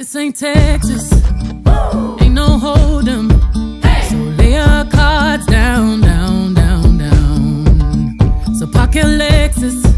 This ain't Texas. Woo! Ain't no hold 'em. Hey. So lay your cards down, down, down, down. So park your Lexus.